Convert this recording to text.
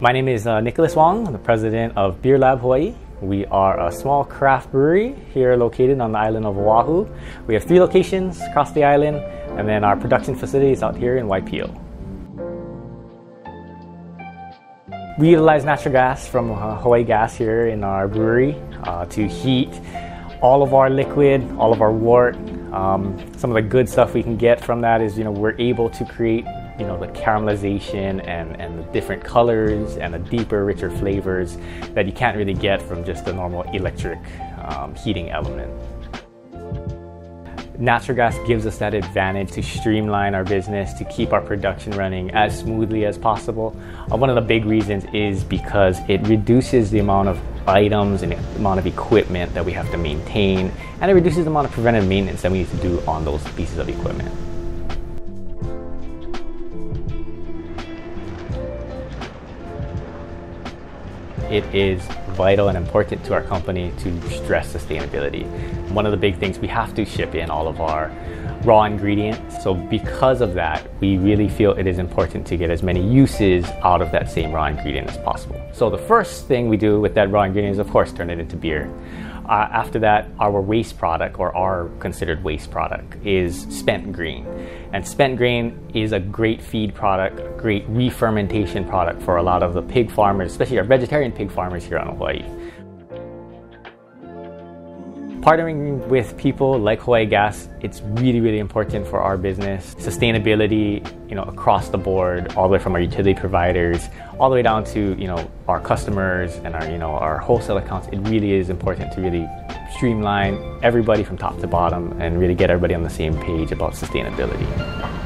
My name is uh, Nicholas Wong. I'm the president of Beer Lab Hawaii. We are a small craft brewery here located on the island of Oahu. We have three locations across the island, and then our production facility is out here in Waipio. We utilize natural gas from uh, Hawaii Gas here in our brewery uh, to heat all of our liquid, all of our wort. Um, some of the good stuff we can get from that is, you know, we're able to create, you know, the caramelization and, and the different colors and the deeper, richer flavors that you can't really get from just the normal electric um, heating element. Natural gas gives us that advantage to streamline our business, to keep our production running as smoothly as possible. Uh, one of the big reasons is because it reduces the amount of items and the amount of equipment that we have to maintain, and it reduces the amount of preventive maintenance that we need to do on those pieces of equipment. It is vital and important to our company to stress sustainability. One of the big things we have to ship in all of our raw ingredients. So because of that, we really feel it is important to get as many uses out of that same raw ingredient as possible. So the first thing we do with that raw ingredient is of course turn it into beer. Uh, after that, our waste product, or our considered waste product, is spent grain. And spent grain is a great feed product, a great re-fermentation product for a lot of the pig farmers, especially our vegetarian pig farmers here on Hawaii. Partnering with people like Hawaii Gas, it's really, really important for our business. Sustainability, you know, across the board, all the way from our utility providers, all the way down to, you know, our customers and our, you know, our wholesale accounts. It really is important to really streamline everybody from top to bottom and really get everybody on the same page about sustainability.